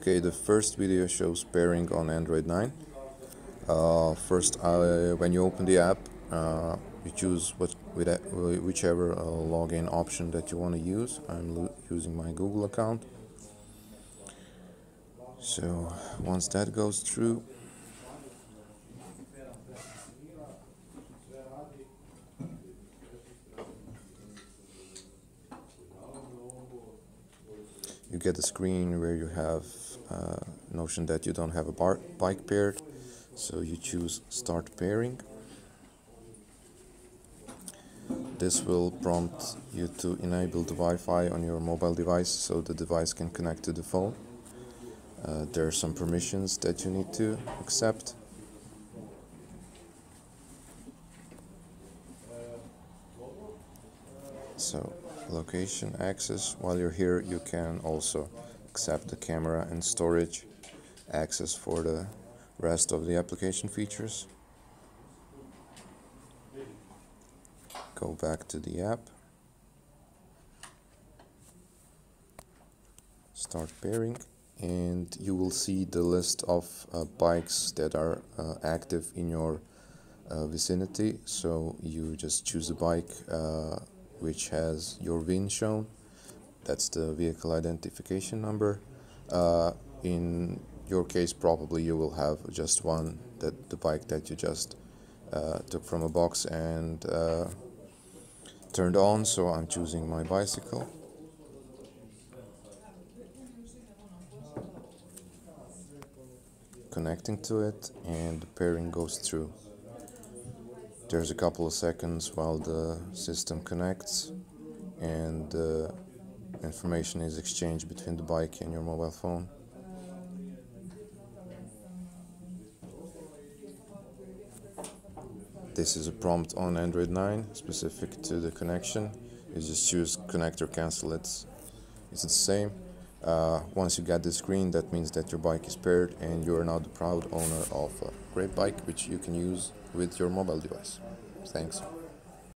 Okay, the first video shows pairing on Android 9. Uh, first, uh, when you open the app, uh, you choose what, whichever uh, login option that you want to use. I'm using my Google account. So once that goes through, you get a screen where you have uh, notion that you don't have a bar bike paired so you choose start pairing. This will prompt you to enable the Wi-Fi on your mobile device so the device can connect to the phone. Uh, there are some permissions that you need to accept. So location access. While you're here you can also accept the camera and storage access for the rest of the application features. Go back to the app. Start pairing and you will see the list of uh, bikes that are uh, active in your uh, vicinity. So you just choose a bike uh, which has your VIN shown. That's the vehicle identification number. Uh, in your case, probably you will have just one, that the bike that you just uh, took from a box and uh, turned on. So I'm choosing my bicycle. Connecting to it and the pairing goes through. There's a couple of seconds while the system connects and the information is exchanged between the bike and your mobile phone. This is a prompt on Android 9 specific to the connection. You just choose connect or cancel it. It's the same. Uh, once you get the screen, that means that your bike is paired and you are now the proud owner of a Greyp bike which you can use with your mobile device. Thanks.